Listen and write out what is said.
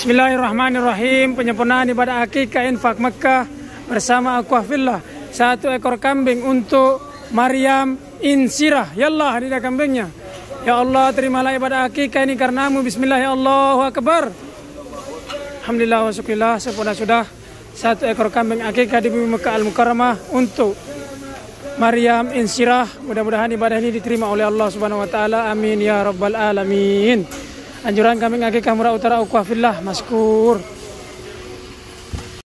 Bismillahirrahmanirrahim. Penyempurnaan ibadah akikah infak Mekah bersama Aquafillah. Satu ekor kambing untuk Maryam Insirah. Ya Allah, dah kambingnya. Ya Allah, terimalah ibadah akikah ini karenamu. Bismillah, ya Allah, Akbar. Alhamdulillah wa syukurillah. Sempurna sudah. Satu ekor kambing akikah di bumi Mekah Al-Mukarramah untuk Maryam Insirah. Mudah-mudahan ibadah ini diterima oleh Allah Subhanahu wa taala. Amin ya rabbal alamin. Anjuran kami ngake kamera utara ukwafillah maskur.